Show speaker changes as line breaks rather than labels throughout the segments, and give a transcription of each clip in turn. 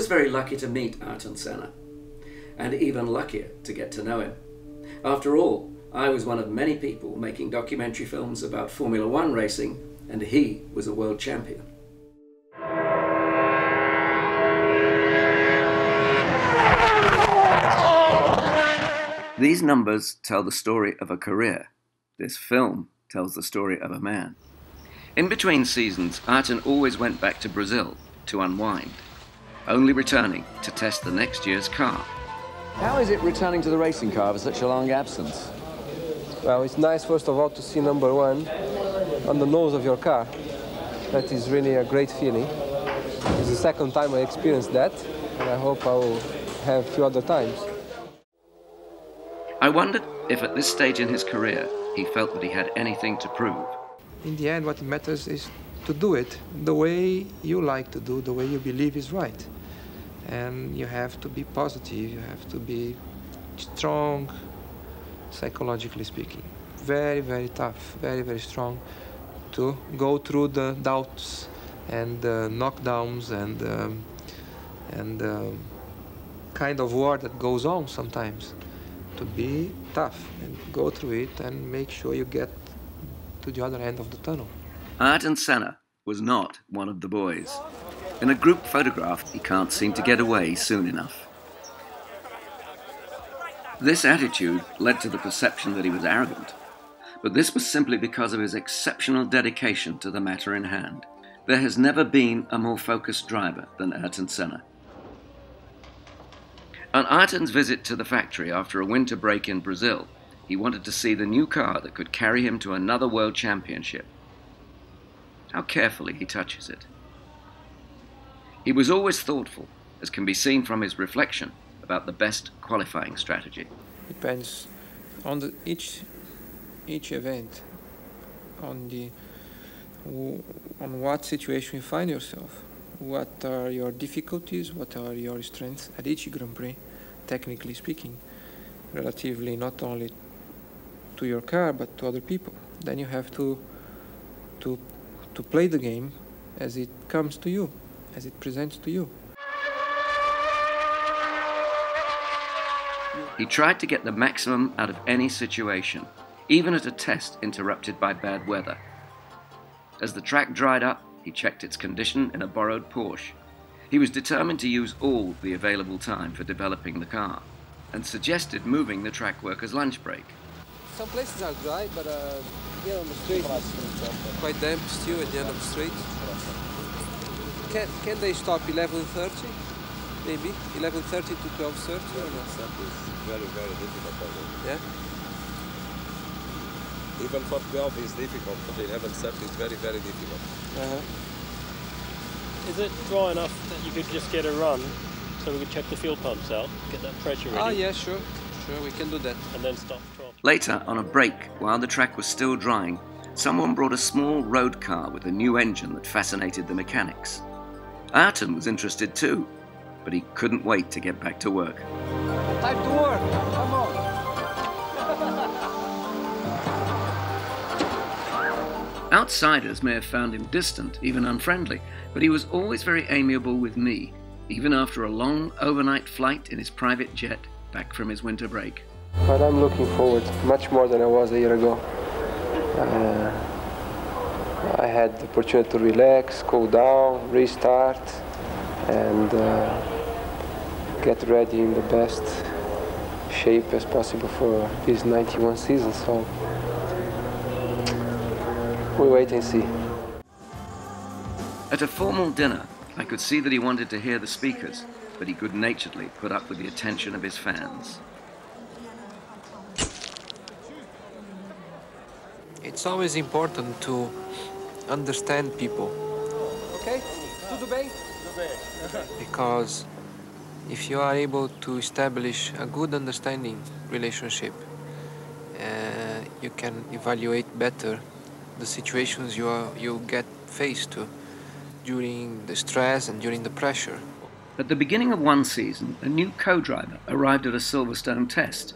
was very lucky to meet Ayrton Senna, and even luckier to get to know him. After all, I was one of many people making documentary films about Formula One racing, and he was a world champion. These numbers tell the story of a career. This film tells the story of a man. In between seasons, Ayrton always went back to Brazil to unwind, only returning to test the next year's car.
How is it returning to the racing car for such a long absence?
Well, it's nice, first of all, to see number one on the nose of your car. That is really a great feeling. It's the second time I experienced that, and I hope I will have a few other times.
I wondered if at this stage in his career he felt that he had anything to prove.
In the end, what matters is to do it the way you like to do, the way you believe is right. And you have to be positive, you have to be strong, psychologically speaking. Very, very tough, very, very strong to go through the doubts and uh, knockdowns and, um, and uh, kind of war that goes on sometimes to be tough and go through it and make sure you get to the other end of the tunnel.
Ayrton Senna was not one of the boys. In a group photograph, he can't seem to get away soon enough. This attitude led to the perception that he was arrogant, but this was simply because of his exceptional dedication to the matter in hand. There has never been a more focused driver than Ayrton Senna. On Ayrton's visit to the factory after a winter break in Brazil, he wanted to see the new car that could carry him to another world championship. How carefully he touches it. He was always thoughtful, as can be seen from his reflection about the best qualifying strategy.
Depends on the, each each event, on the on what situation you find yourself what are your difficulties, what are your strengths at each Grand Prix, technically speaking, relatively not only to your car but to other people. Then you have to to to play the game as it comes to you, as it presents to you.
He tried to get the maximum out of any situation, even at a test interrupted by bad weather. As the track dried up, he checked its condition in a borrowed Porsche. He was determined to use all the available time for developing the car and suggested moving the track workers' lunch break.
Some places are dry, but uh, here on the street quite damp still at the end of the street. Can, can they stop 11.30? Maybe 11.30 to 12.30 or not?
Very, very difficult.
Yeah?
Even for 12 is difficult, but 11.30 is very, very difficult.
Uh-huh.
Is it dry enough that you could just get a run so we could check the fuel pumps out, get that pressure ready?
Ah, yeah, sure. Sure, we can do that.
And then stop.
Later, on a break, while the track was still drying, someone brought a small road car with a new engine that fascinated the mechanics. Ayrton was interested too, but he couldn't wait to get back to work.
Time to work! Come on!
Outsiders may have found him distant, even unfriendly, but he was always very amiable with me, even after a long overnight flight in his private jet back from his winter break.
But I'm looking forward much more than I was a year ago. Uh, I had the opportunity to relax, cool down, restart, and uh, get ready in the best shape as possible for this 91 season. So we wait and see.
At a formal dinner, I could see that he wanted to hear the speakers, but he good naturedly put up with the attention of his fans.
It's always important to understand people. Okay? Tudo bem? because if you are able to establish a good understanding relationship, uh, you can evaluate better the situations you, are, you get faced to during the stress and during the pressure.
At the beginning of one season, a new co driver arrived at a Silverstone test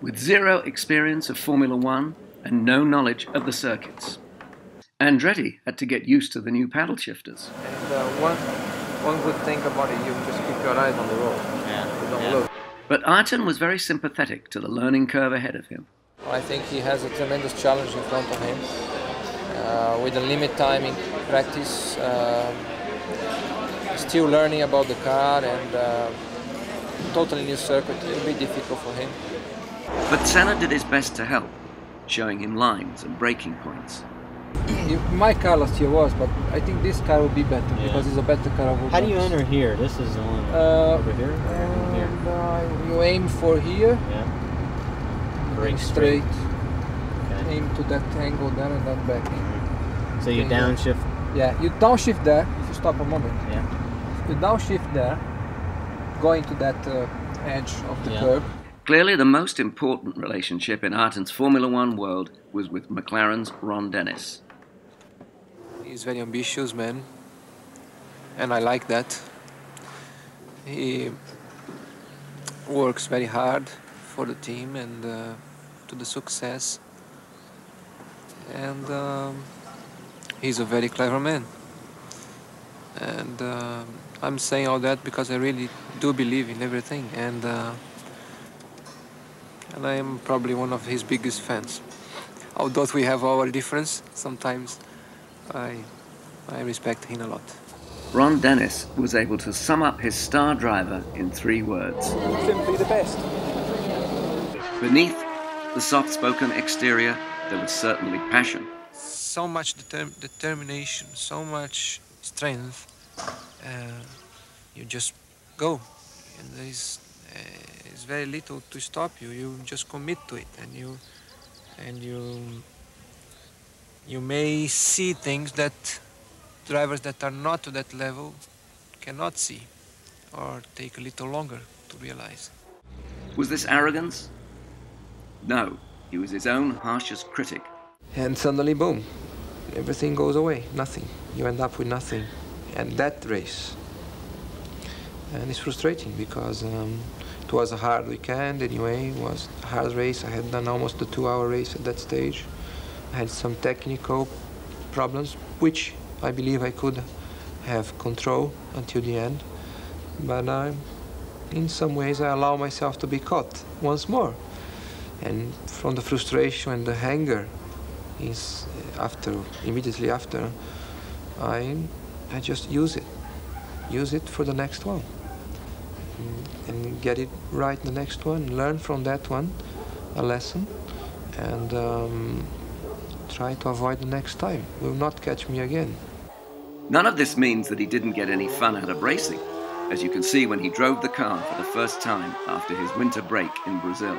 with zero experience of Formula One and no knowledge of the circuits. Andretti had to get used to the new paddle shifters.
And uh, one, one good thing about it, you just keep your eyes on the road.
Yeah.
You don't
yeah.
look.
But Ayrton was very sympathetic to the learning curve ahead of him.
I think he has a tremendous challenge in front of him. Uh, with a limit time in practice, uh, still learning about the car and uh, totally new circuit. It will be difficult for him.
But Senna did his best to help, showing him lines and braking points.
My car last year was, but I think this car will be better
Yeah.
because it's a better car.
How do you enter here? This is the one
Uh,
over here. here.
uh, you aim for here,
Yeah.
going
Brake
straight,
Okay.
aim to that angle there and then back.
So you downshift.
Yeah, you downshift there if you stop a moment.
Yeah.
You downshift there, going to that uh, edge of the
Yeah.
curb.
Clearly, the most important relationship in Ayrton's Formula One world was with McLaren's Ron Dennis.
He's very ambitious man, and I like that. He works very hard for the team and uh, to the success. And um, he's a very clever man. And uh, I'm saying all that because I really do believe in everything, and uh, and I am probably one of his biggest fans. Although we have our difference sometimes. I, I respect him a lot.
Ron Dennis was able to sum up his star driver in three words.
Simply the best.
Beneath the soft spoken exterior, there was certainly passion.
So much determ- determination, so much strength. Uh, you just go, and there is uh, is very little to stop you. You just commit to it, and you and you you may see things that drivers that are not to that level cannot see, or take a little longer to realize.
Was this arrogance? No, he was his own harshest critic.
And suddenly, boom, everything goes away. Nothing. You end up with nothing. And that race. And it's frustrating because um, it was a hard weekend anyway. It was a hard race. I had done almost a two-hour race at that stage. I had some technical problems, which I believe I could have control until the end. But uh, in some ways, I allow myself to be caught once more. And from the frustration and the anger is after immediately after I I just use it use it for the next one and get it right in the next one. Learn from that one a lesson and um, try to avoid the next time. Will not catch me again.
None of this means that he didn't get any fun out of racing, as you can see when he drove the car for the first time after his winter break in Brazil.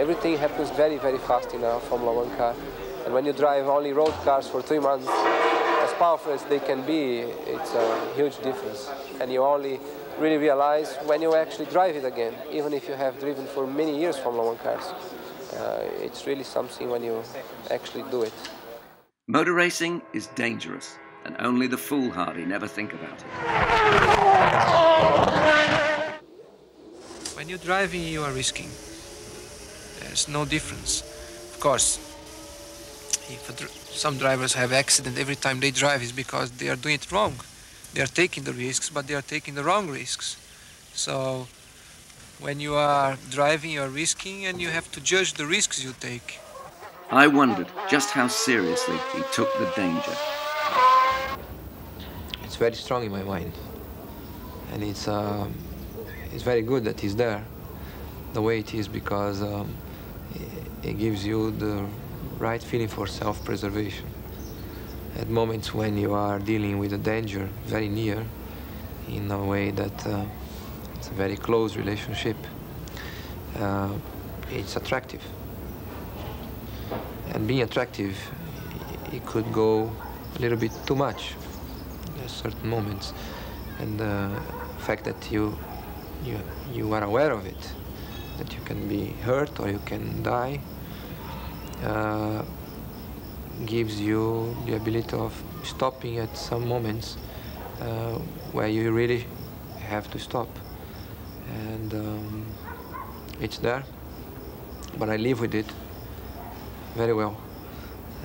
everything happens very very fast in a Formula One car. And when you drive only road cars for three months as powerful as they can be it's a huge difference and you only really realize when you actually drive it again even if you have driven for many years Formula One cars uh, it's really something when you actually do it
Motor racing is dangerous, and only the foolhardy never think about it.
When you're driving, you are risking. There's no difference. Of course, if a dr- some drivers have accident every time they drive is because they are doing it wrong. They are taking the risks, but they are taking the wrong risks. So when you are driving, you are risking, and you have to judge the risks you take.
I wondered just how seriously he took the danger.
It's very strong in my mind, and it's um, it's very good that he's there, the way it is, because um, it, it gives you the right feeling for self-preservation. At moments when you are dealing with a danger very near, in a way that uh, it's a very close relationship, uh, it's attractive. And being attractive, it could go a little bit too much at certain moments, and the fact that you you you are aware of it, that you can be hurt or you can die, uh, gives you the ability of stopping at some moments uh, where you really have to stop, and um, it's there. But I live with it very well,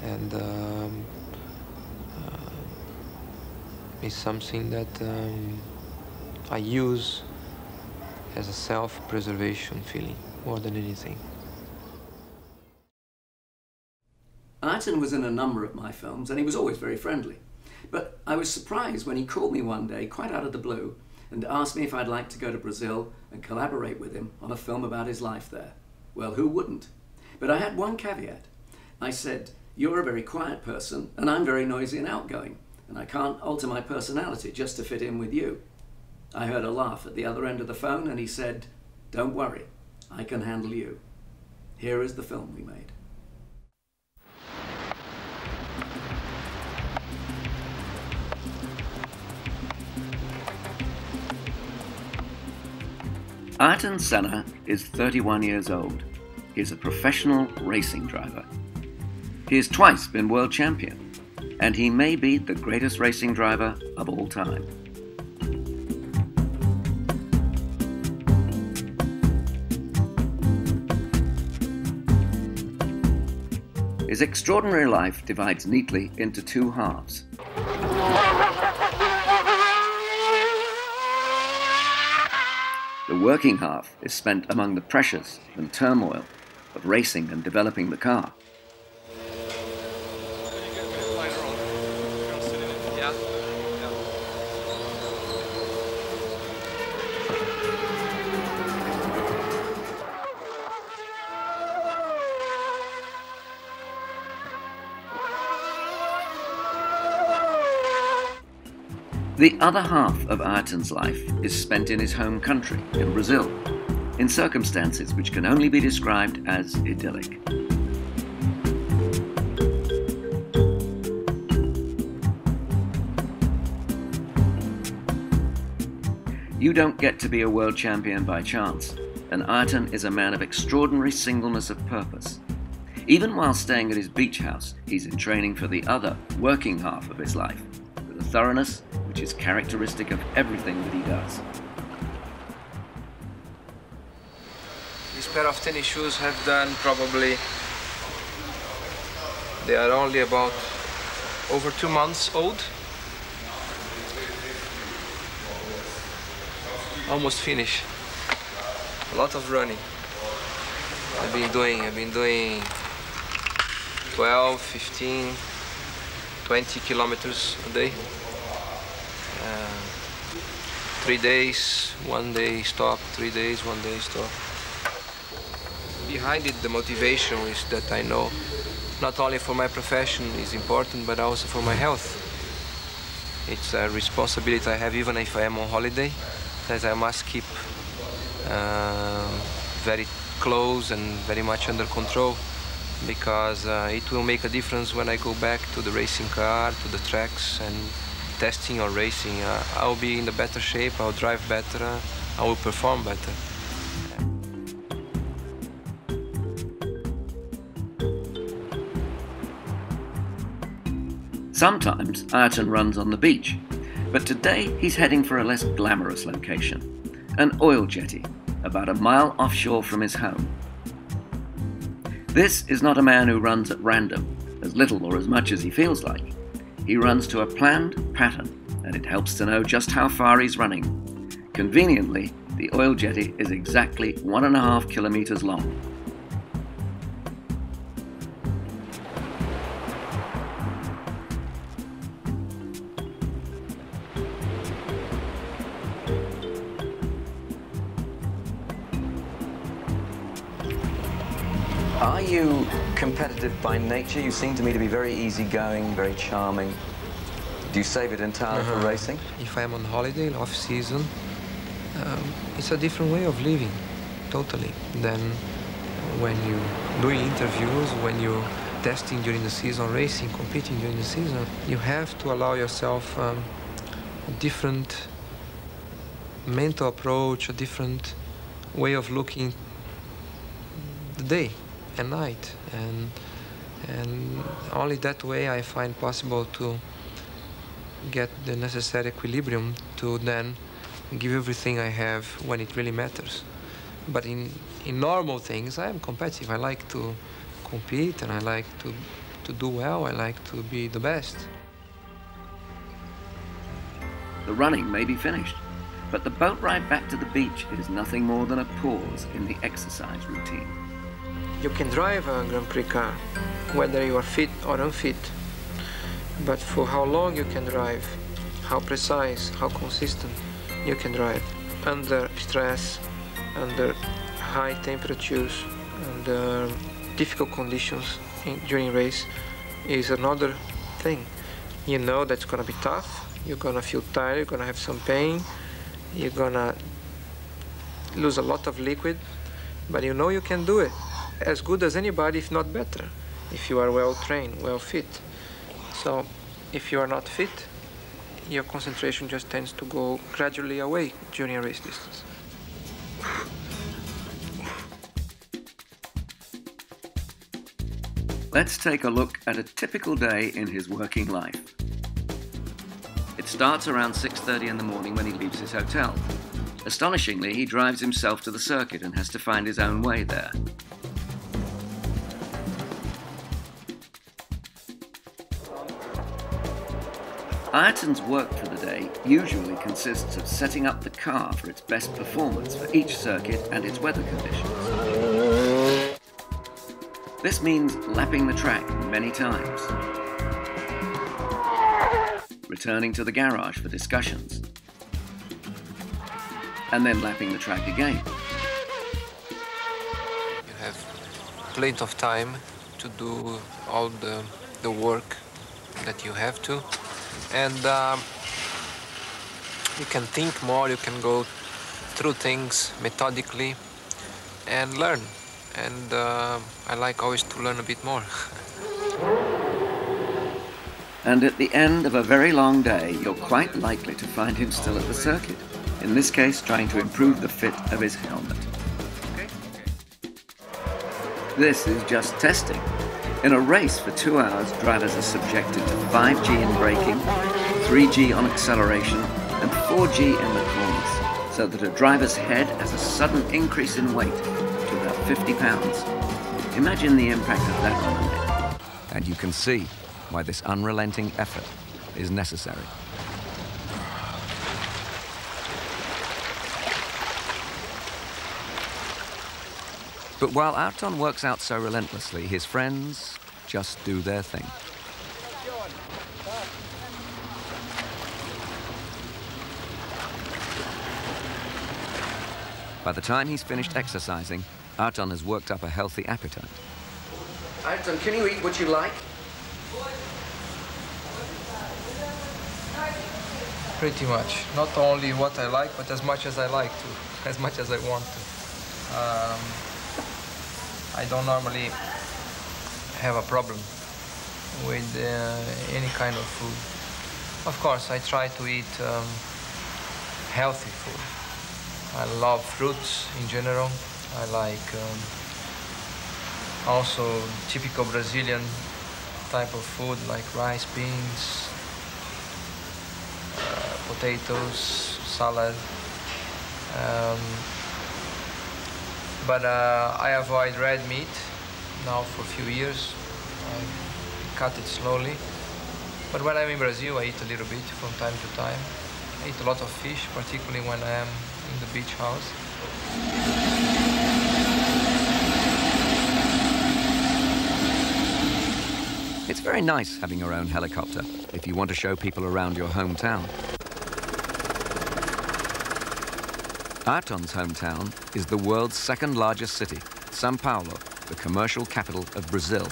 and um, uh, it's something that um, I use as a self-preservation feeling more than anything.
Ayrton was in a number of my films and he was always very friendly. But I was surprised when he called me one day, quite out of the blue, and asked me if I'd like to go to Brazil and collaborate with him on a film about his life there. Well, who wouldn't? But I had one caveat. I said, You're a very quiet person, and I'm very noisy and outgoing, and I can't alter my personality just to fit in with you. I heard a laugh at the other end of the phone, and he said, Don't worry, I can handle you. Here is the film we made. Ayrton Senna is 31 years old. He is a professional racing driver. He has twice been world champion, and he may be the greatest racing driver of all time. His extraordinary life divides neatly into two halves. Working half is spent among the pressures and turmoil of racing and developing the car. The other half of Ayrton's life is spent in his home country, in Brazil, in circumstances which can only be described as idyllic. You don't get to be a world champion by chance, and Ayrton is a man of extraordinary singleness of purpose. Even while staying at his beach house, he's in training for the other, working half of his life, with a thoroughness which is characteristic of everything that he does.
This pair of tennis shoes have done probably, they are only about over two months old. Almost finished. A lot of running. I've been doing, I've been doing 12, 15, 20 kilometers a day. Three days, one day stop, three days, one day stop. Behind it, the motivation is that I know not only for my profession is important, but also for my health. It's a responsibility I have even if I am on holiday, that I must keep uh, very close and very much under control because uh, it will make a difference when I go back to the racing car, to the tracks and testing or racing, uh, I'll be in a better shape, I'll drive better, I will perform better.
Sometimes Ayrton runs on the beach, but today he's heading for a less glamorous location an oil jetty, about a mile offshore from his home. This is not a man who runs at random, as little or as much as he feels like. He runs to a planned pattern, and it helps to know just how far he's running. Conveniently, the oil jetty is exactly one and a half kilometers long.
By nature? You seem to me to be very easygoing, very charming. Do you save it entirely for
Uh-huh. racing? If I'm on holiday, off season, um, it's a different way of living, totally, than when you doing interviews, when you testing during the season, racing, competing during the season. You have to allow yourself um, a different mental approach, a different way of looking the day and night, and and only that way I find possible to get the necessary equilibrium to then give everything I have when it really matters. But in, in normal things, I am competitive. I like to compete and I like to to do well, I like to be the best.
The running may be finished, but the boat ride back to the beach is nothing more than a pause in the exercise routine.
You can drive a Grand Prix car, whether you are fit or unfit. But for how long you can drive, how precise, how consistent you can drive under stress, under high temperatures, under um, difficult conditions in, during race is another thing. You know that's gonna be tough. You're gonna feel tired. You're gonna have some pain. You're gonna lose a lot of liquid, but you know you can do it as good as anybody, if not better, if you are well trained, well fit. So, if you are not fit, your concentration just tends to go gradually away during a race distance.
Let's take a look at a typical day in his working life. It starts around 6:30 in the morning when he leaves his hotel. Astonishingly, he drives himself to the circuit and has to find his own way there. Ayrton's work for the day usually consists of setting up the car for its best performance for each circuit and its weather conditions. This means lapping the track many times, returning to the garage for discussions, and then lapping the track again.
You have plenty of time to do all the, the work that you have to. And um, you can think more, you can go through things methodically and learn. And uh, I like always to learn a bit more.
And at the end of a very long day, you're quite likely to find him still at the circuit. In this case, trying to improve the fit of his helmet. This is just testing. In a race for two hours, drivers are subjected to 5G in braking, 3G on acceleration, and 4G in the corners, so that a driver's head has a sudden increase in weight to about 50 pounds. Imagine the impact of that on the neck. And you can see why this unrelenting effort is necessary. But while Ayrton works out so relentlessly, his friends just do their thing. By the time he's finished exercising, Ayrton has worked up a healthy appetite. Ayrton, can you eat what you like?
Pretty much. Not only what I like, but as much as I like to, as much as I want to. Um, I don't normally have a problem with uh, any kind of food. Of course, I try to eat um, healthy food. I love fruits in general. I like um, also typical Brazilian type of food like rice, beans, uh, potatoes, salad. Um, but uh, I avoid red meat now for a few years. I cut it slowly. But when I'm in Brazil, I eat a little bit from time to time. I eat a lot of fish, particularly when I am in the beach house.
It's very nice having your own helicopter if you want to show people around your hometown. Ayrton's hometown is the world's second largest city, Sao Paulo, the commercial capital of Brazil.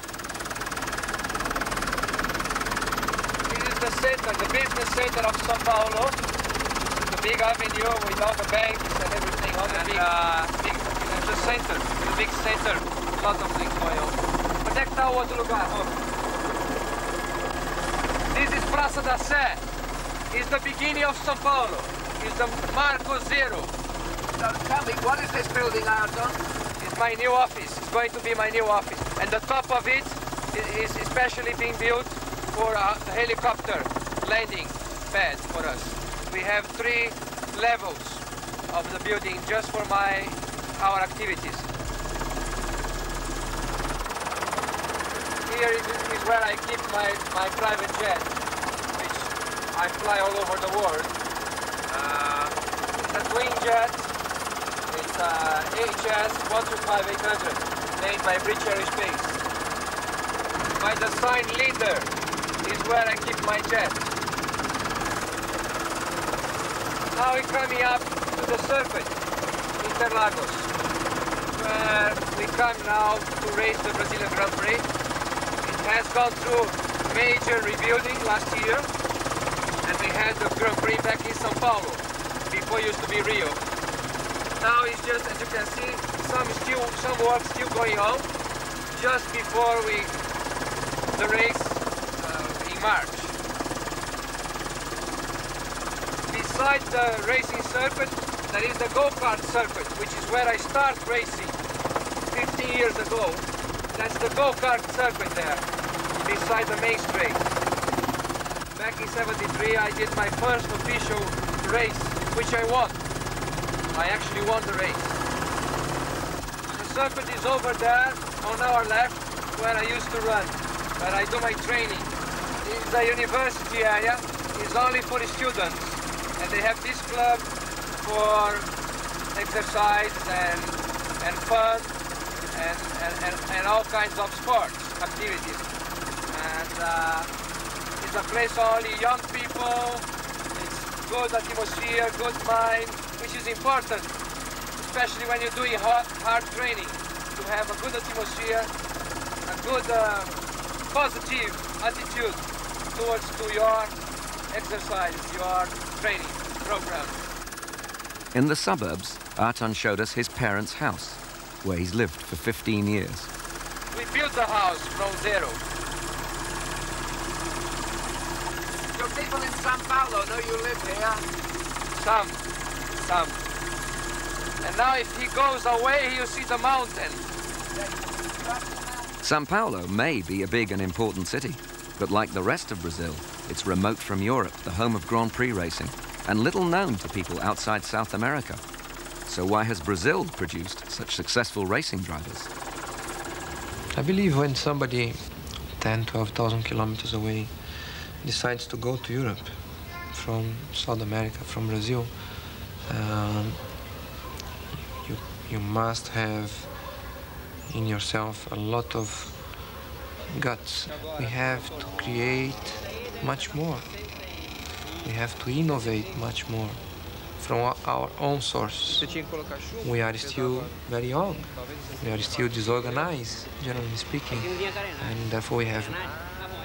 This is the center, the business center of São Paulo. It's the big avenue with all the banks and everything, all the big, uh, big, the center, the big center. Lots of things going on. Onde é que está o outro lugar? This is Praça da Sé. It's the beginning of São Paulo. It's the Marco Zero.
Tell me, what is this building, Ayrton?
It's my new office. It's going to be my new office. And the top of it is especially being built for a helicopter landing pad for us. We have three levels of the building just for my our activities.
here is, is where I keep my, my private jet, which I fly all over the world. Uh, it's a twin jet. A HS 125800 made by British Aerospace. By the sign leader is where I keep my jet. Now we're coming up to the circuit, Interlagos, where we come now to race the Brazilian Grand Prix. It has gone through major rebuilding last year, and we had the Grand Prix back in São Paulo, before it used to be Rio. Now it's just, as you can see, some still some work still going on, just before we the race uh, in March. Beside the racing circuit, there is the go-kart circuit, which is where I start racing 15 years ago. That's the go-kart circuit there, beside the main straight. Back in 73, I did my first official race, which I won. I actually won the race. The circuit is over there, on our left, where I used to run, where I do my training. Is the university area. It's only for students. And they have this club for exercise and, and fun and, and, and, and all kinds of sports activities. And uh, it's a place only young people, it's good atmosphere, good mind, which is important, especially when you're doing hard, hard training, to have a good atmosphere, a good uh, positive attitude towards to your exercise, your training program.
In the suburbs, Ayrton showed us his parents' house, where he's lived for 15 years.
We built the house from zero.
Your people in Sao Paulo know you live here.
Some, some. And now if he goes away, he'll see the mountain.
Sao Paulo may be a big and important city, but like the rest of Brazil, it's remote from Europe, the home of Grand Prix racing, and little known to people outside South America. So why has Brazil produced such successful racing drivers?
I believe when somebody 10, 12,000 kilometers away decides to go to Europe from South America, from Brazil, um, you, you must have in yourself a lot of guts. We have to create much more. We have to innovate much more from our- own sources. We are still very young. We are still disorganized, generally speaking, and therefore we have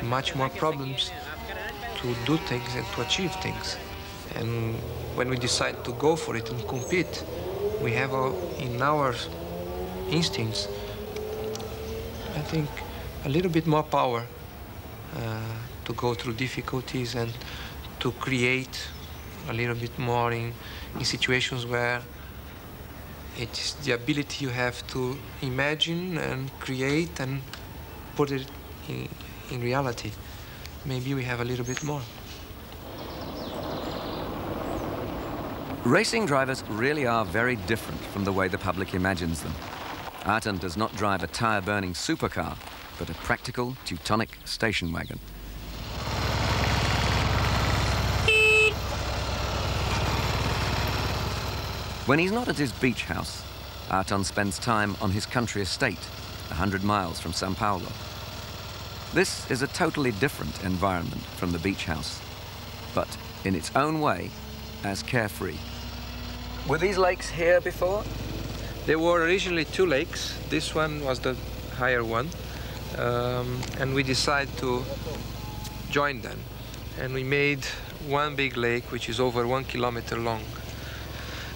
much more problems to do things and to achieve things. And when we decide to go for it and compete, we have uh, in our instincts, I think, a little bit more power uh, to go through difficulties and to create a little bit more in, in situations where it's the ability you have to imagine and create and put it in, in reality. Maybe we have a little bit more.
Racing drivers really are very different from the way the public imagines them. Ayrton does not drive a tire-burning supercar, but a practical Teutonic station wagon. When he's not at his beach house, Ayrton spends time on his country estate, 100 miles from Sao Paulo. This is a totally different environment from the beach house, but in its own way, as carefree.
Were these lakes here before?
There were originally two lakes. This one was the higher one. Um, and we decided to join them. And we made one big lake, which is over one kilometer long.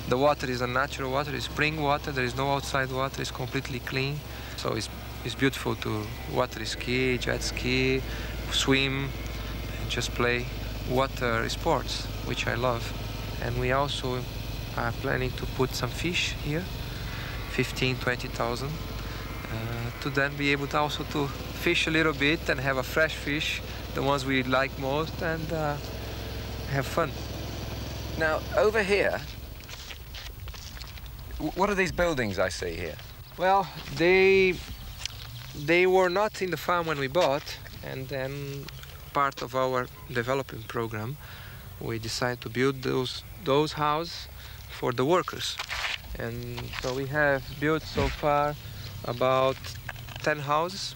The water is a natural water, it's spring water, there is no outside water, it's completely clean. So it's, it's beautiful to water ski, jet ski, swim, and just play water sports, which I love. And we also are planning to put some fish here 15, 20,000 uh, to then be able to also to fish a little bit and have a fresh fish, the ones we like most, and uh, have fun.
Now, over here, what are these buildings I see here?
Well, they they were not in the farm when we bought, and then part of our development program, we decided to build those those houses for the workers. And so we have built so far about 10 houses,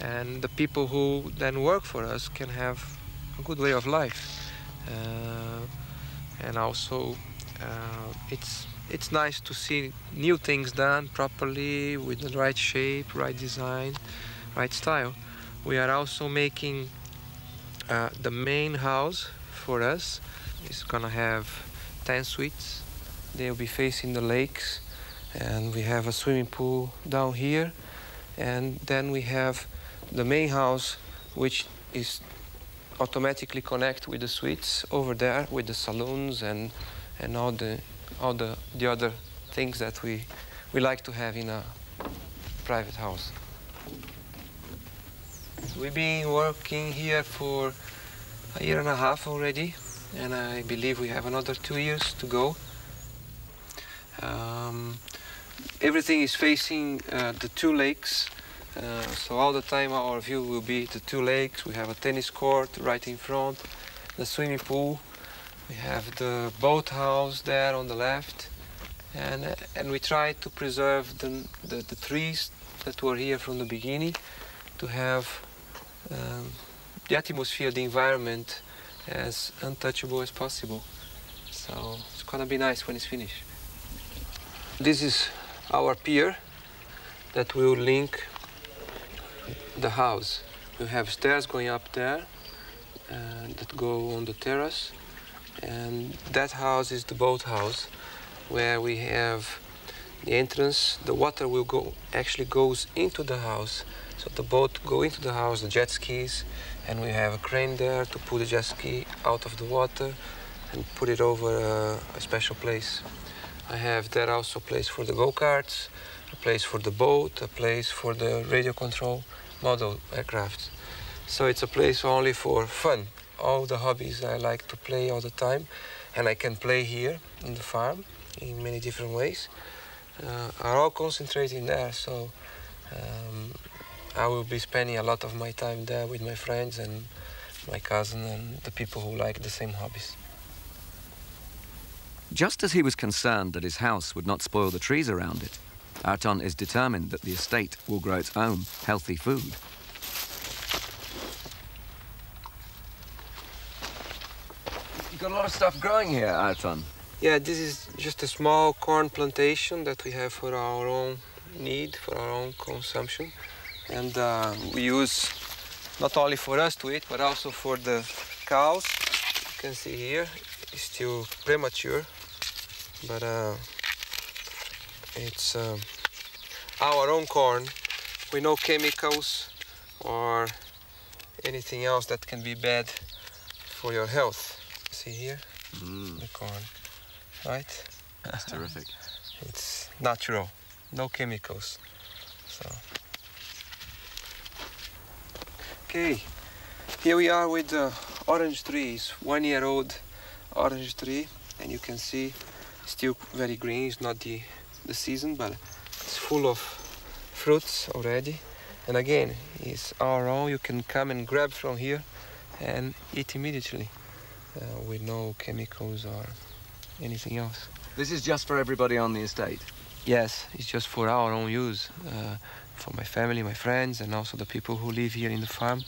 and the people who then work for us can have a good way of life. Uh, and also, uh, it's it's nice to see new things done properly with the right shape, right design, right style. We are also making uh, the main house for us. It's gonna have 10 suites. They'll be facing the lakes, and we have a swimming pool down here. And then we have the main house, which is automatically connect with the suites over there with the saloons and and all the all the, the other things that we, we like to have in a private house. We've been working here for a year and a half already, and I believe we have another two years to go. Um, everything is facing uh, the two lakes, uh, so all the time our view will be the two lakes. We have a tennis court right in front, the swimming pool, we have the boathouse there on the left, and uh, and we try to preserve the, the, the trees that were here from the beginning, to have um, the atmosphere, the environment, as untouchable as possible. So it's gonna be nice when it's finished. This is our pier that will link the house. We have stairs going up there uh, that go on the terrace and that house is the boat house where we have the entrance the water will go actually goes into the house so the boat go into the house the jet skis and we have a crane there to pull the jet ski out of the water and put it over a, a special place. I have there also a place for the go-karts a place for the boat a place for the radio control model aircraft. So it's a place only for fun. All the hobbies I like to play all the time, and I can play here in the farm in many different ways, uh, are all concentrating there. So um, I will be spending a lot of my time there with my friends and my cousin and the people who like the same hobbies.
Just as he was concerned that his house would not spoil the trees around it, Ayrton is determined that the estate will grow its own healthy food. You've got a lot of stuff growing here, Ayrton.
Yeah, this is just a small corn plantation that we have for our own need, for our own consumption. And uh, we use not only for us to eat, but also for the cows. You can see here, it's still premature, but uh, it's uh, our own corn with no chemicals or anything else that can be bad for your health see here? Mm. The corn, right?
That's terrific.
It's natural, no chemicals. So. Okay, here we are with the orange trees, one year old orange tree, and you can see still very green, it's not the, the season, but it's full of fruits already. And again, it's our own, you can come and grab from here and eat immediately uh, with no chemicals or anything else.
This is just for everybody on the estate?
Yes, it's just for our own use, uh, for my family, my friends, and also the people who live here in the farm.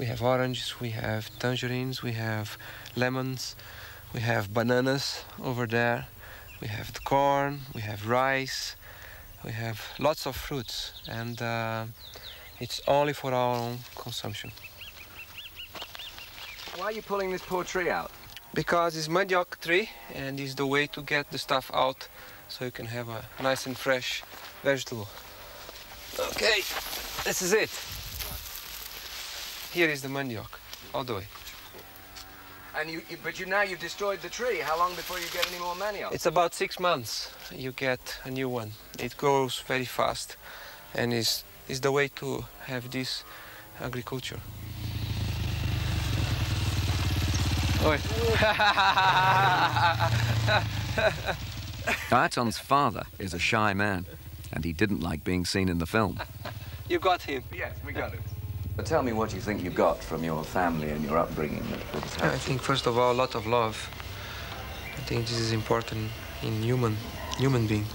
We have oranges, we have tangerines, we have lemons, we have bananas over there, we have the corn, we have rice, we have lots of fruits, and uh, it's only for our own consumption.
Why are you pulling this poor tree out?
Because it's mandioc tree and it's the way to get the stuff out so you can have a nice and fresh vegetable. Okay, this is it. Here is the mandioc, all the way.
And you, you, but you now you've destroyed the tree. How long before you get any more manioc?
It's about six months. You get a new one. It grows very fast, and is is the way to have this agriculture.
Ayrton's father is a shy man, and he didn't like being seen in the film.
You got him.
Yes, we got him.
But tell me what you think you got from your family and your upbringing that that
I think first of all, a lot of love. I think this is important in human human being.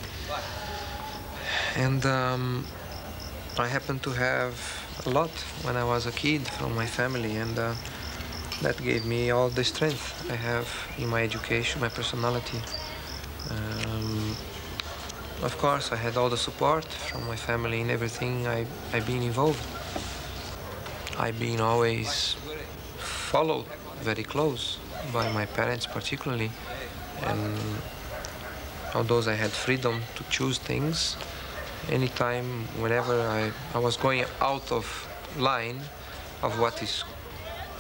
And um, I happened to have a lot when I was a kid from my family, and uh, that gave me all the strength I have in my education, my personality. Um, of course, I had all the support from my family in everything I, I've been involved. I've been always followed very close by my parents particularly and although I had freedom to choose things anytime whenever I, I was going out of line of what is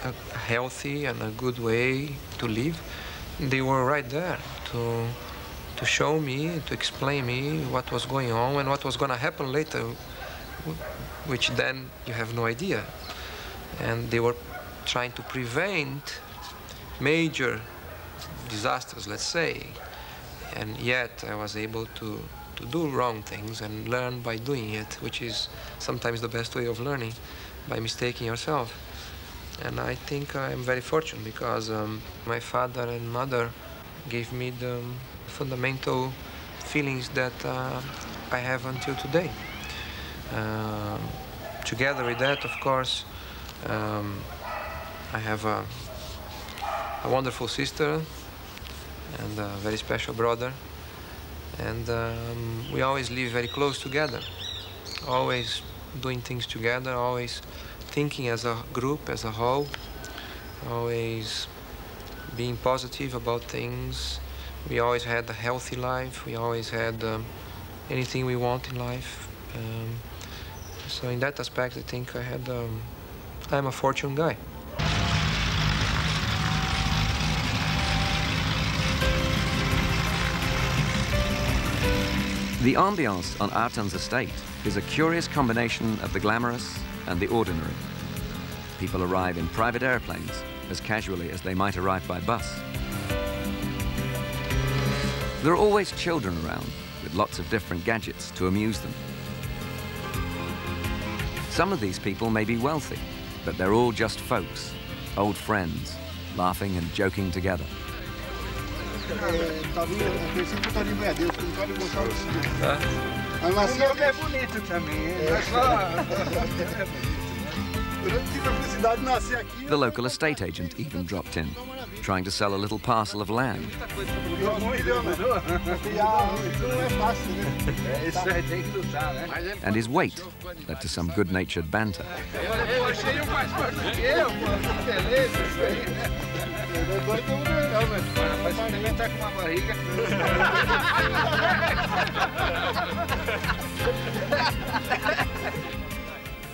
a healthy and a good way to live they were right there to to show me to explain me what was going on and what was going to happen later which then you have no idea and they were trying to prevent major disasters, let's say. And yet I was able to, to do wrong things and learn by doing it, which is sometimes the best way of learning, by mistaking yourself. And I think I'm very fortunate because um, my father and mother gave me the fundamental feelings that uh, I have until today. Um, together with that, of course, um, I have a, a wonderful sister and a very special brother. And um, we always live very close together, always doing things together, always thinking as a group, as a whole, always being positive about things. We always had a healthy life, we always had um, anything we want in life. Um, so, in that aspect, I think I had. Um, I'm a fortune guy.
The ambiance on Ayrton's estate is a curious combination of the glamorous and the ordinary. People arrive in private airplanes as casually as they might arrive by bus. There are always children around with lots of different gadgets to amuse them. Some of these people may be wealthy, but they're all just folks, old friends, laughing and joking together. The local estate agent even dropped in, trying to sell a little parcel of land. And his weight led to some good natured banter.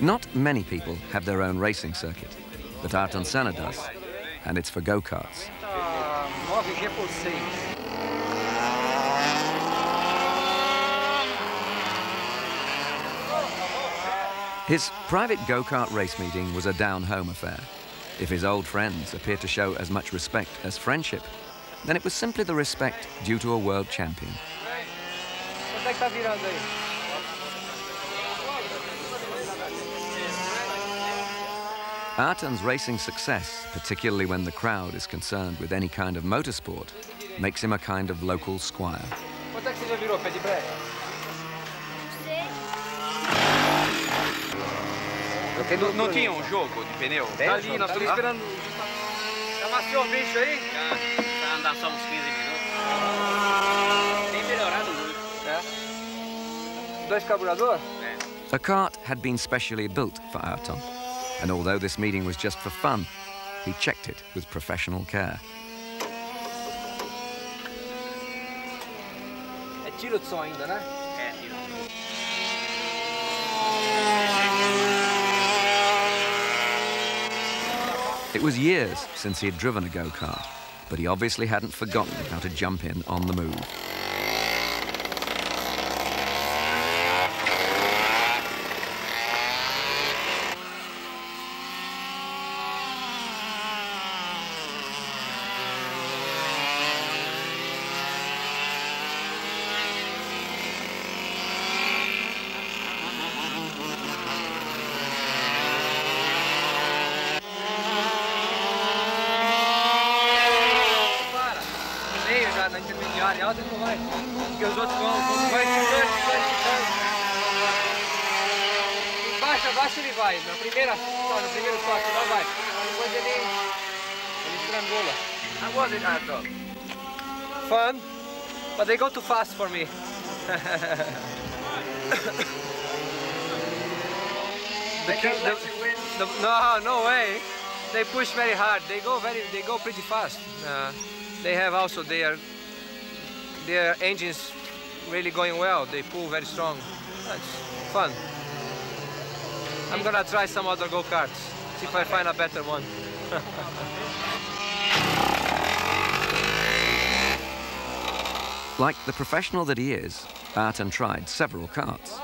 Not many people have their own racing circuit, but Ayrton Senna does, and it's for go-karts.
Tá 9G por 6.
His private go-kart race meeting was a down-home affair. If his old friends appeared to show as much respect as friendship, then it was simply the respect due to a world champion.
Quanto é que tá virando aí?
Ayrton's racing success, particularly when the crowd is concerned with any kind of motorsport, makes him a kind of local squire.
Quanto é que você já virou pé de breca? Não, não tinha um jogo de pneu? Tá ali, nós estamos esperando. Já maciou o bicho aí?
Vai andar só uns 15 minutos. Tem melhorado muito.
Dois carburador?
A cart had been specially built for Artan, and although this meeting was just for fun, he checked it with professional care.
É tiro de som ainda, né? Eh?
É, tiro.
It was years since he had driven a go-kart, but he obviously hadn't forgotten how to jump in on the move.
Fast for me. the, the,
let you win?
the, no, no way. They push very hard. They go very, they go pretty fast. Uh, they have also their their engines really going well. They pull very strong. That's fun. I'm gonna try some other go karts. See if I find a better one.
Like the professional that he is, Ayrton tried several carts.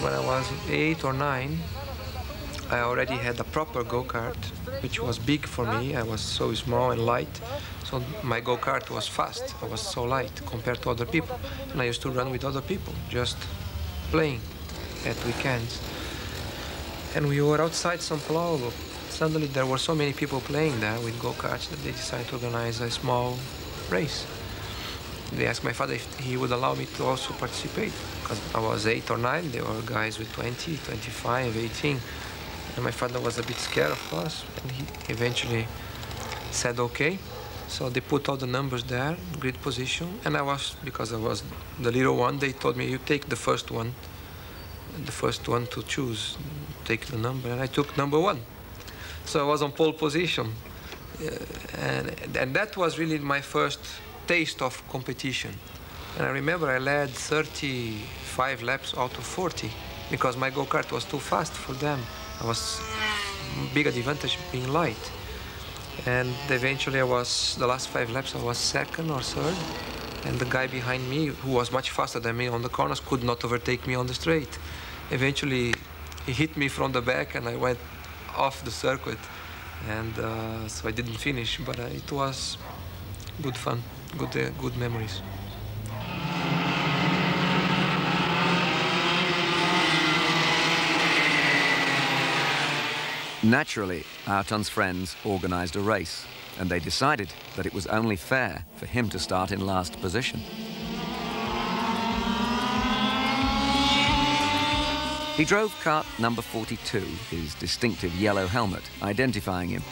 When I was eight or nine, I already had a proper go-kart, which was big for me. I was so small and light, so my go-kart was fast. I was so light compared to other people. And I used to run with other people, just playing at weekends. And we were outside São Paulo. Suddenly there were so many people playing there with go-karts that they decided to organize a small race. They asked my father if he would allow me to also participate because I was eight or nine. There were guys with 20, 25, 18. And my father was a bit scared, of course, and he eventually said okay. So they put all the numbers there, grid position, and I was, because I was the little one, they told me, you take the first one, the first one to choose, take the number, and I took number one. So I was on pole position. Uh, and, and that was really my first taste of competition. And I remember I led 35 laps out of 40 because my go-kart was too fast for them. I was big advantage being light. And eventually I was, the last five laps I was second or third. And the guy behind me, who was much faster than me on the corners, could not overtake me on the straight. Eventually he hit me from the back and I went off the circuit. And uh, so I didn't finish, but uh, it was good fun, good, uh, good memories.
Naturally, Ayrton's friends organized a race, and they decided that it was only fair for him to start in last position. He drove kart number 42, his distinctive yellow helmet identifying him.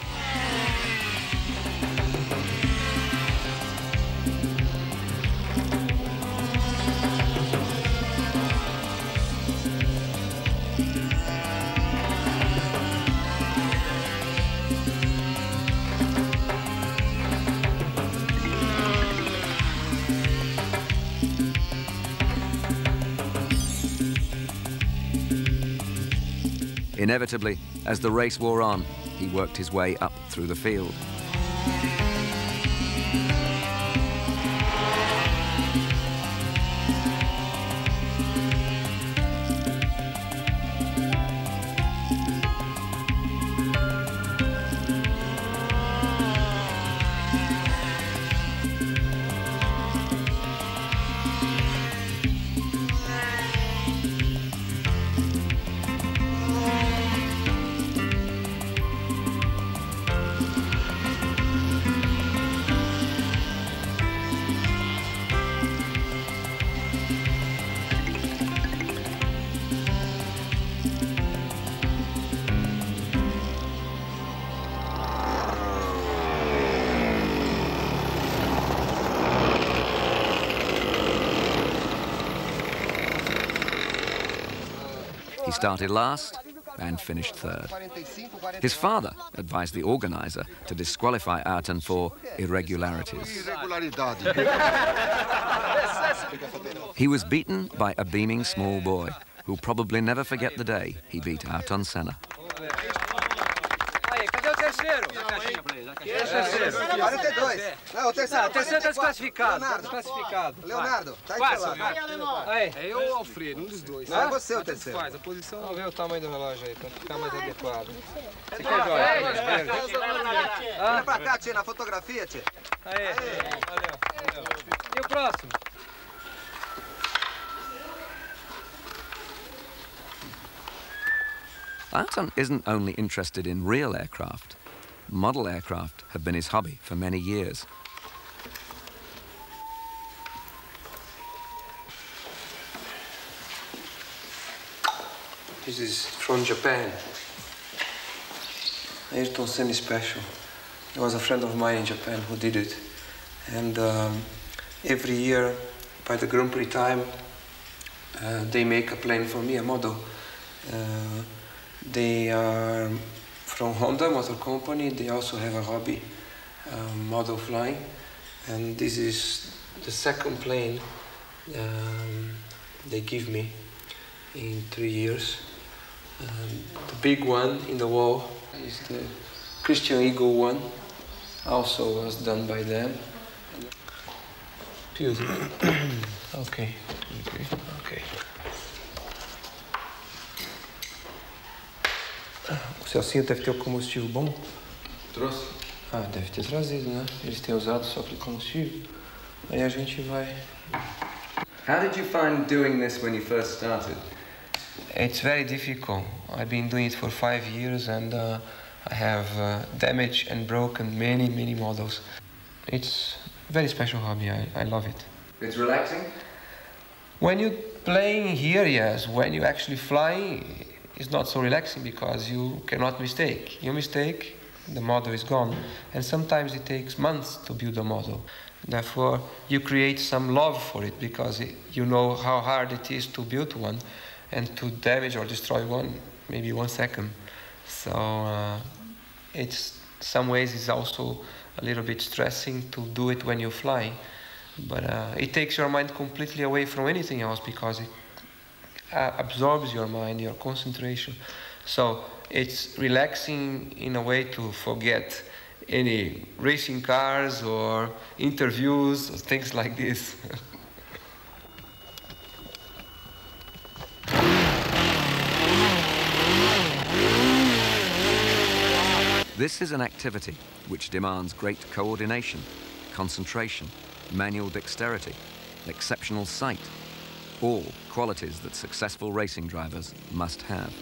Inevitably, as the race wore on, he worked his way up through the field. He started last and finished third. His father advised the organizer to disqualify Ayrton for irregularities. He was beaten by a beaming small boy who'll probably never forget the day he beat Ayrton Senna.
Cadê o terceiro?
42. Não, o terceiro.
Não, o terceiro tá
44.
desclassificado. Tá
Leonardo.
desclassificado.
Leonardo, tá
Vai.
de lá.
Aí.
É eu ou Alfredo, um dos dois.
Não, é você o terceiro.
Faz a posição.
Vamos ver o tamanho do relógio aí, pra ficar mais adequado. Você quer jogar?
Olha pra cá, tia, na fotografia, tia.
Aí, valeu. E o próximo?
Ayrton isn't only interested in real aircraft. Model aircraft have been his hobby for many years.
This is from Japan. Ayrton semi-special. There was a friend of mine in Japan who did it. And um, every year, by the Grand Prix time, uh, they make a plane for me, a model. Uh, they are from Honda Motor Company. They also have a hobby uh, model flying. And this is the second plane um, they give me in three years. Um, the big one in the wall is the Christen Eagle one, also was done by them. Beautiful. okay, okay, okay. Celcinho deve ter o combustível bom?
Trouxe?
Ah, deve ter trazido, né? Eles têm usado só aquele combustível. Aí a gente vai.
How did you find doing this when you first started?
It's very difficult. I've been doing it for five years and uh, I have uh, damaged and broken many, many models. It's a very special hobby. I, I love it.
It's relaxing?
When you playing here, yes. When you actually fly, it's not so relaxing because you cannot mistake. You mistake, the model is gone. And sometimes it takes months to build a model. Therefore, you create some love for it because you know how hard it is to build one and to damage or destroy one, maybe one second. So uh, it's some ways it's also a little bit stressing to do it when you fly, but uh, it takes your mind completely away from anything else because it uh, absorbs your mind, your concentration. So it's relaxing in a way to forget any racing cars or interviews, or things like this.
This is an activity which demands great coordination, concentration, manual dexterity, exceptional sight, all qualities that successful racing drivers must have.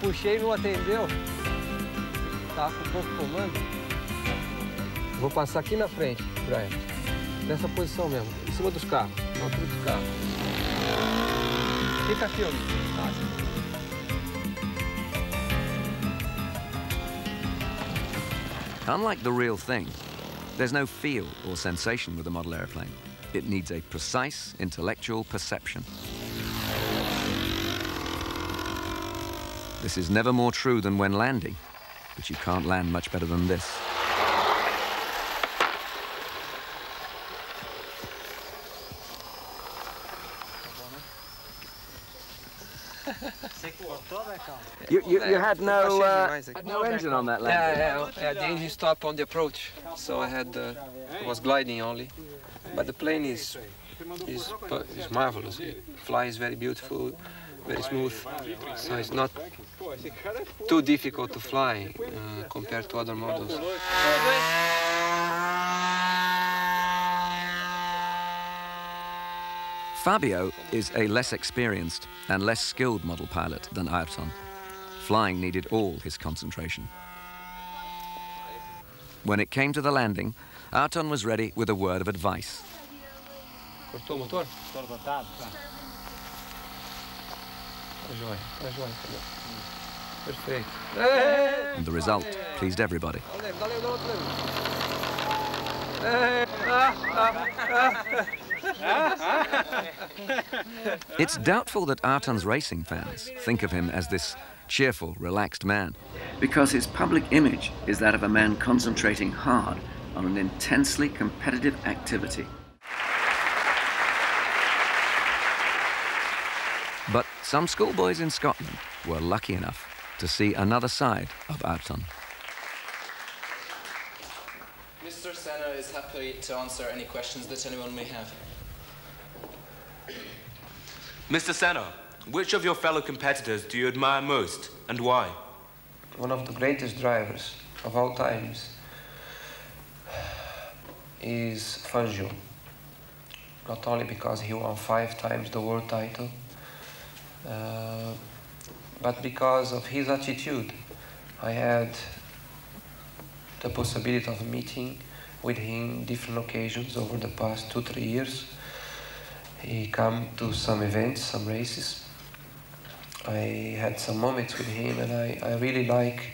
Puxei e não atendeu. Tava com pouco comando. Vou passar aqui na frente, Brian. Nessa posição mesmo, em cima dos carros, na altura dos carros. Fica aqui, ó.
Unlike the real thing, there's no feel or sensation with a model airplane. It needs a precise intellectual perception. This is never more true than when landing, but you can't land much better than this. You, you, you had no, uh, no engine on that landing?
Yeah, yeah, yeah. The engine stopped on the approach, so I had uh, I was gliding only. But the plane is is is marvelous. It flies very beautiful, very smooth. So it's not too difficult to fly uh, compared to other models.
Fabio is a less experienced and less skilled model pilot than Ayrton. Flying needed all his concentration. When it came to the landing, Ayrton was ready with a word of advice.
Cortou o motor?
Motor levantado?
Tá joia, tá joia. entendeu? Perfeito.
And the result pleased everybody. It's doubtful that Ayrton's racing fans think of him as this cheerful, relaxed man, because his public image is that of a man concentrating hard on an intensely competitive activity. Some schoolboys in Scotland were lucky enough to see another side of Ayrton.
Mr. Senna is happy to answer any questions that anyone may have.
Mr. Senna, which of your fellow competitors do you admire most and why?
One of the greatest drivers of all times is Fangio. Not only because he won five times the world title, uh, but because of his attitude. I had the possibility of meeting with him different occasions over the past two, three years. He come to some events, some races. I had some moments with him and I, I really like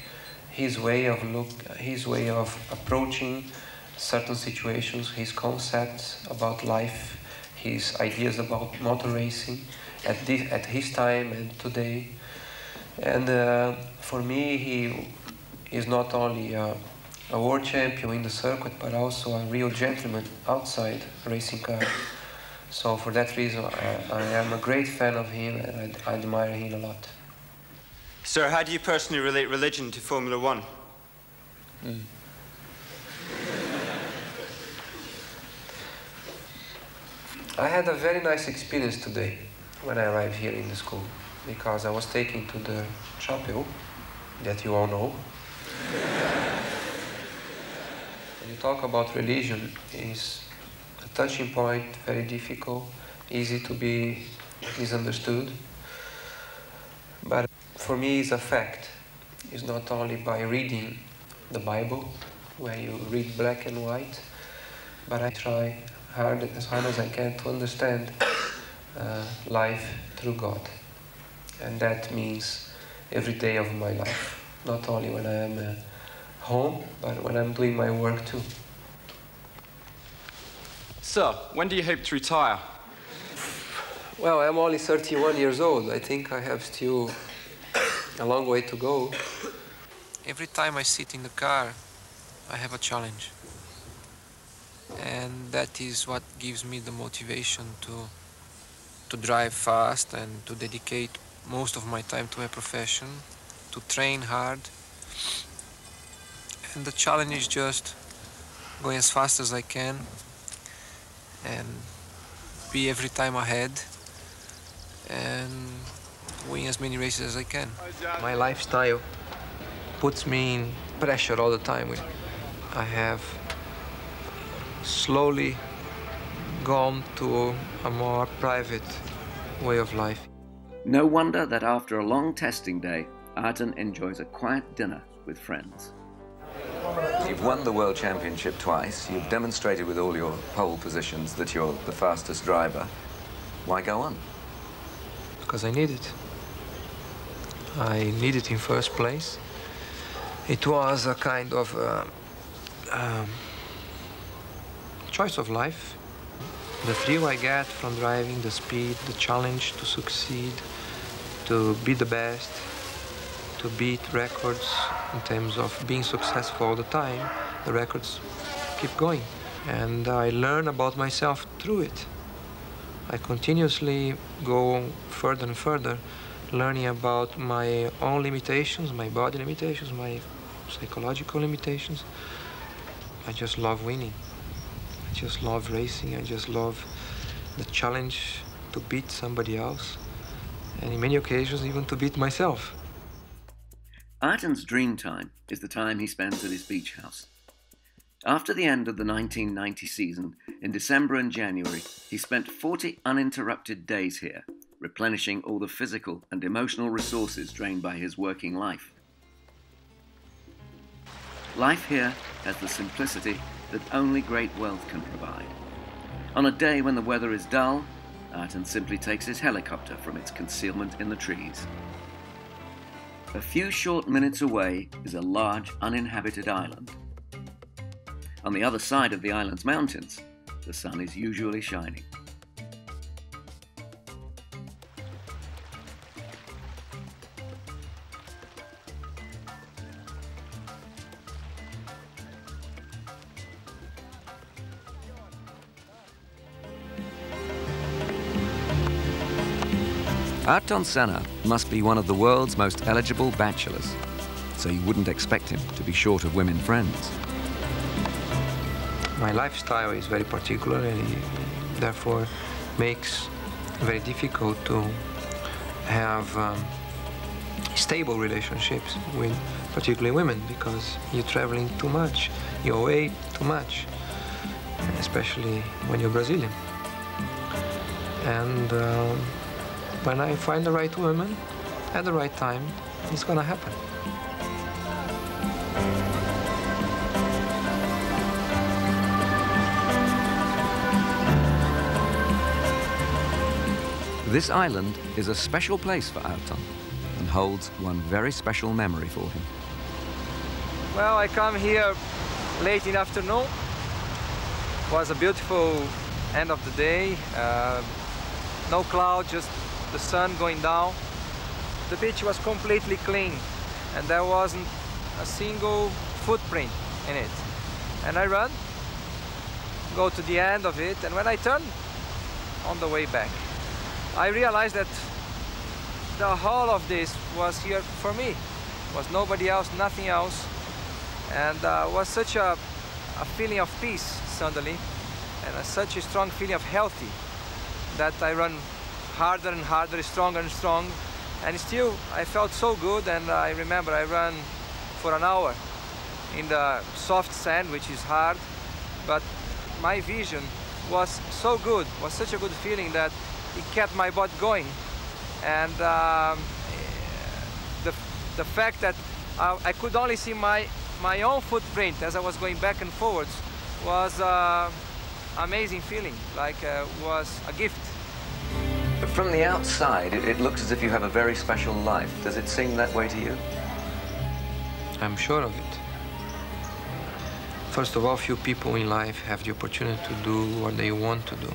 his way of look, his way of approaching certain situations, his concepts about life, his ideas about motor racing at, this, at his time and today. And uh, for me, he is not only a, a, world champion in the circuit, but also a real gentleman outside racing car. So for that reason, I, I am a great fan of him and I, I admire him a lot.
Sir, how do you personally relate religion to Formula One?
Mm. I had a very nice experience today when I arrived here in the school because I was taken to the chapel that you all know. when you talk about religion, is a touching point, very difficult, easy to be misunderstood. But for me, it's a fact. It's not only by reading the Bible, where you read black and white, but I try hard as hard as I can to understand life through God. And that means every day of my life, not only when I am uh, home, but when I'm doing my work too.
Sir, when do you hope to retire?
Well, I'm only 31 years old. I think I have still a long way to go. Every time I sit in the car, I have a challenge and that is what gives me the motivation to to drive fast and to dedicate most of my time to a profession to train hard and the challenge is just going as fast as I can and be every time ahead and win as many races as I can. My lifestyle puts me in pressure all the time. I have slowly gone to a more private way of life.
No wonder that after a long testing day, Ayrton enjoys a quiet dinner with friends.
You've won the World Championship twice. You've demonstrated with all your pole positions that you're the fastest driver. Why go on?
Because I need it. I need it in first place. It was a kind of uh, um, choice of life. The thrill I get from driving, the speed, the challenge to succeed, to be the best, to beat records in terms of being successful all the time, the records keep going. And I learn about myself through it. I continuously go further and further, learning about my own limitations, my body limitations, my psychological limitations. I just love winning just love racing. I just love the challenge to beat somebody else, and in many occasions, even to beat myself.
Ayrton's dream time is the time he spends at his beach house. After the end of the 1990 season, in December and January, he spent 40 uninterrupted days here, replenishing all the physical and emotional resources drained by his working life. Life here has the simplicity that only great wealth can provide. On a day when the weather is dull, Ayrton simply takes his helicopter from its concealment in the trees. A few short minutes away is a large uninhabited island. On the other side of the island's mountains, the sun is usually shining. Ayrton Senna must be one of the world's most eligible bachelors, so you wouldn't expect him to be short of women friends.
My lifestyle is very particular and therefore makes very difficult to have um, stable relationships with particularly women because you're traveling too much, you're away too much, especially when you're Brazilian. And um, when I find the right woman at the right time, it's gonna happen.
This island is a special place for Ayrton and holds one very special memory for him.
Well, I come here late in the afternoon. It was a beautiful end of the day. Uh, no cloud, just the sun going down. The beach was completely clean and there wasn't a single footprint in it. And I run, go to the end of it, and when I turn on the way back, I realized that the whole of this was here for me. It was nobody else, nothing else. And uh, was such a, a feeling of peace suddenly, and a, such a strong feeling of healthy that I run harder and harder, stronger and strong. And still, I felt so good, and I remember I ran for an hour in the soft sand, which is hard, but my vision was so good, was such a good feeling that it kept my body going. And um, the, the fact that uh, I could only see my, my own footprint as I was going back and forwards was uh, amazing feeling, like uh, was a gift.
But from the outside, it, it looks as if you have a very special life. Does it seem that way to you?
I'm sure of it. First of all, few people in life have the opportunity to do what they want to do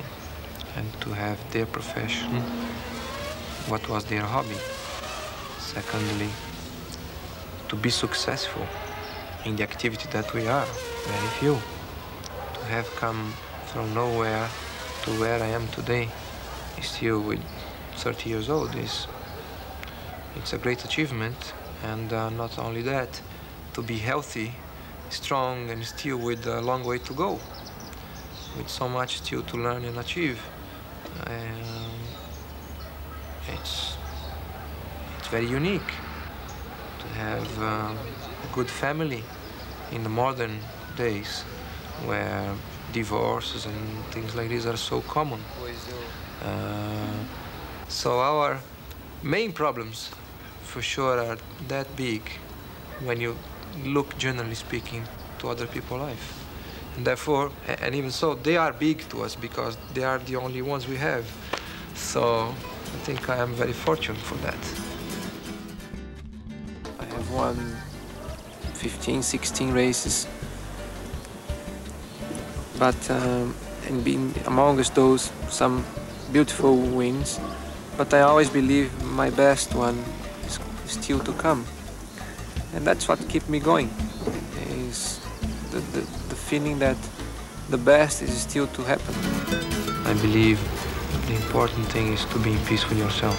and to have their profession, what was their hobby. Secondly, to be successful in the activity that we are, very few. To have come from nowhere to where I am today, still with 30 years old, is it's a great achievement. And uh, not only that, to be healthy, strong, and still with a long way to go, with so much still to learn and achieve. Um, it's it's very unique to have um, a good family in the modern days where divorces and things like this are so common. Uh, so our main problems for sure are that big when you look generally speaking to other people's life. And therefore, and even so, they are big to us because they are the only ones we have. So I think I am very fortunate for that. I have won 15, 16 races. But, um, and being amongst those, some beautiful wins. But I always believe my best one is still to come. And that's what keeps me going, is the, the, the feeling that the best is still to happen. I believe the important thing is to be in peace with yourself.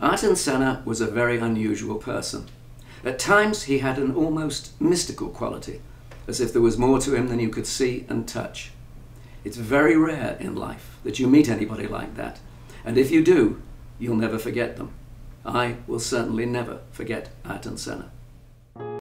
Ayrton Senna was a very unusual person. At times he had an almost mystical quality, as if there was more to him than you could see and touch. It's very rare in life that you meet anybody like that, and if you do, you'll never forget them. I will certainly never forget Ayrton Senna.